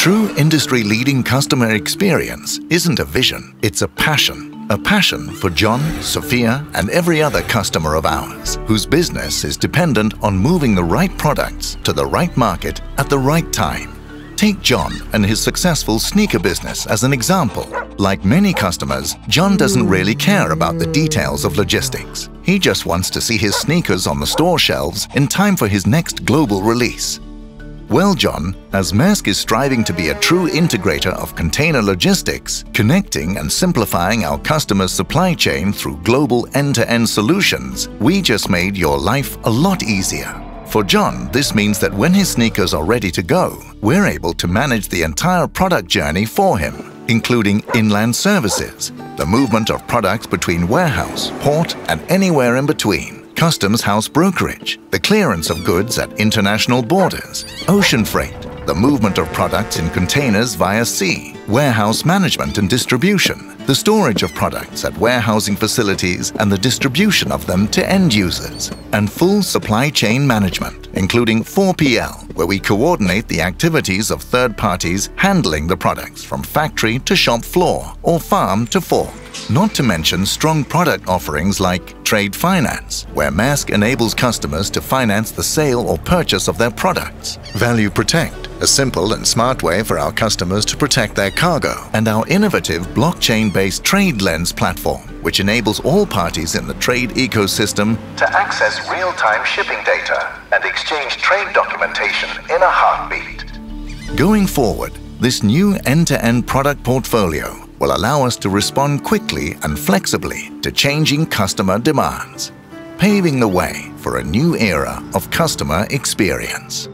True industry-leading customer experience isn't a vision, it's a passion. A passion for John, Sophia and every other customer of ours whose business is dependent on moving the right products to the right market at the right time. Take John and his successful sneaker business as an example. Like many customers, John doesn't really care about the details of logistics. He just wants to see his sneakers on the store shelves in time for his next global release. Well, John, as Maersk is striving to be a true integrator of container logistics, connecting and simplifying our customers' supply chain through global end-to-end solutions, we just made your life a lot easier. For John, this means that when his sneakers are ready to go, we're able to manage the entire product journey for him, including inland services, the movement of products between warehouse, port and anywhere in between, customs house brokerage, the clearance of goods at international borders, ocean freight, the movement of products in containers via sea, warehouse management and distribution, the storage of products at warehousing facilities and the distribution of them to end users, and full supply chain management, including 4PL, where we coordinate the activities of third parties handling the products from factory to shop floor or farm to fork. Not to mention strong product offerings like trade finance, where Maersk enables customers to finance the sale or purchase of their products. Value Protect, a simple and smart way for our customers to protect their cargo. And our innovative blockchain-based TradeLens platform, which enables all parties in the trade ecosystem to access real-time shipping data and exchange trade documentation in a heartbeat. Going forward, this new end-to-end product portfolio will allow us to respond quickly and flexibly to changing customer demands, paving the way for a new era of customer experience.